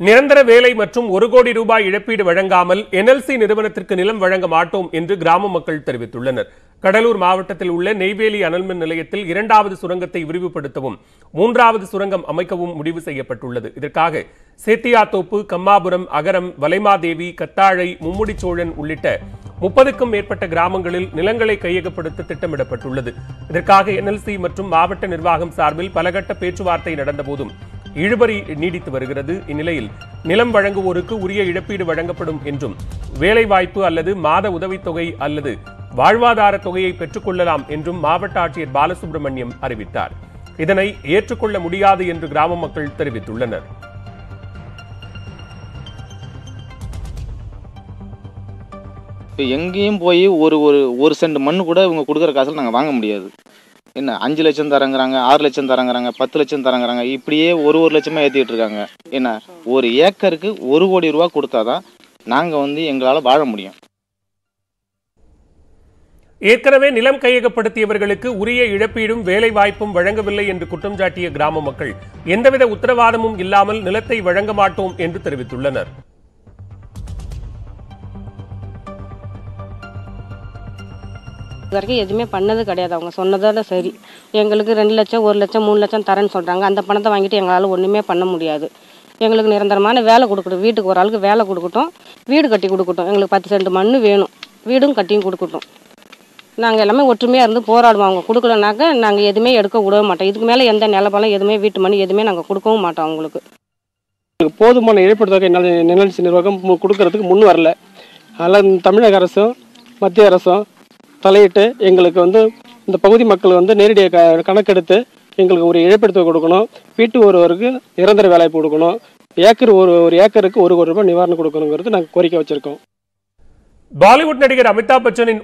நிரந்தர வேலை மற்றும் ஒரு கோடி ரூபாய் இழப்பீடு வழங்காமல் என்எல்சி நிறுவனத்திற்கு நிலம் வழங்க மாட்டோம் என்று கிராம மக்கள் தெரிவித்துள்ளனர். கடலூர் மாவட்டத்தில் உள்ள நெய்வேலி அனல்மின் நிலையத்தில் இரண்டாவது சுரங்கத்தை விரிவுபடுத்தவும் மூன்றாவது சுரங்கம் அமைக்கவும் முடிவு செய்யப்பட்டுள்ளது. இதற்காக சேத்தியாத்தோப்பு கம்மாபுரம் அகரம் வலைமாதேவி கத்தாழை மும்முடிச்சோழன் உள்ளிட்ட முப்பதுக்கும் மேற்பட்ட கிராமங்களில் நிலங்களை கையகப்படுத்த திட்டமிடப்பட்டுள்ளது. இதற்காக என்எல்சி மற்றும் மாவட்ட நிர்வாகம் சார்பில் பலகட்ட பேச்சுவார்த்தை நடந்தபோதும் இழுபறி நீடித்து வருகிறது. இந்நிலையில் நிலம் வழங்குவோருக்கு உரிய இழப்பீடு வழங்கப்படும் என்றும் வேலைவாய்ப்பு அல்லது மாத உதவித்தொகை அல்லது வாழ்வாதார தொகையை பெற்றுக்கொள்ளலாம் என்றும் மாவட்ட ஆட்சியர் பாலசுப்ரமணியம் அறிவித்தார். இதனை ஏற்றுக்கொள்ள முடியாது என்று கிராம மக்கள் தெரிவித்துள்ளனர். எங்கேயும் போய் ஒரு ஒரு ஒரு சென்ட் மண் கூட இவங்க கொடுக்குற காசில் நாங்கள் வாங்க முடியாது. என்ன அஞ்சு லட்சம் தரங்கிறாங்க ஆறு லட்சம் தரங்கிறாங்க பத்து லட்சம் தரங்கிறாங்க இப்படியே ஒரு ஒரு லட்சமாக ஏற்றிக்கிட்டு இருக்காங்க. என்ன ஒரு ஏக்கருக்கு ஒரு கோடி ரூபா கொடுத்தாதான் நாங்கள் வந்து எங்களால் வாழ முடியும். ஏற்கனவே நிலம் கையகப்படுத்தியவர்களுக்கு உரிய இழப்பீடும் வேலை வாய்ப்பும் வழங்கவில்லை என்று குற்றம் சாட்டிய கிராம மக்கள் எந்தவித உத்தரவாதமும் இல்லாமல் நிலத்தை வழங்க மாட்டோம் என்று தெரிவித்துள்ளனர். இது வரைக்கும் எதுவுமே பண்ணது கிடையாது. அவங்க சொன்னதோட சரி. எங்களுக்கு ரெண்டு லட்சம் ஒரு லட்சம் மூணு லட்சம் தரேன்னு சொல்கிறாங்க அந்த பணத்தை வாங்கிட்டு எங்களால் ஒன்றுமே பண்ண முடியாது. எங்களுக்கு நிரந்தரமான வேலை கொடுக்கட்டும் வீட்டுக்கு ஒரு ஆளுக்கு வேலை கொடுக்கட்டும். வீடு கட்டி கொடுக்கட்டும். எங்களுக்கு பத்து சென்ட் மண் வேணும். வீடும் கட்டியும் கொடுக்கட்டும். நாங்கள் எல்லாமே ஒற்றுமையாக இருந்து போராடுவோம். அவங்க கொடுக்கலனாக்க நாங்கள் எதுவுமே எடுக்க விடவே மாட்டோம். இதுக்கு மேலே எந்த நிலப்பலம் எதுவுமே வீட்டு மண் எதுவுமே நாங்கள் கொடுக்கவும் மாட்டோம் அவங்களுக்கு. போதுமான இழப்பீடு தொகை நல நிலச்சி நிர்வாகம் கொடுக்கறதுக்கு முன் வரல. அதனால் தமிழக அரசும் மத்திய அரசும் தலையிட்டு எங்களுக்கு வந்து இந்த பகுதி மக்கள் வந்து நேரடியாக க கணக்கெடுத்து எங்களுக்கு ஒரு இழப்பெடுத்து கொடுக்கணும். வீட்டு ஒருவருக்கு நிரந்தர வேலைப்பு கொடுக்கணும். ஏக்கர் ஒரு ஒரு ஏக்கருக்கு ஒரு கோடி ரூபாய் நிவாரணம் கொடுக்கணுங்கிறது நாங்கள் கோரிக்கை வச்சுருக்கோம். பாலிவுட் நடிகர் அமிதாப் பச்சனின்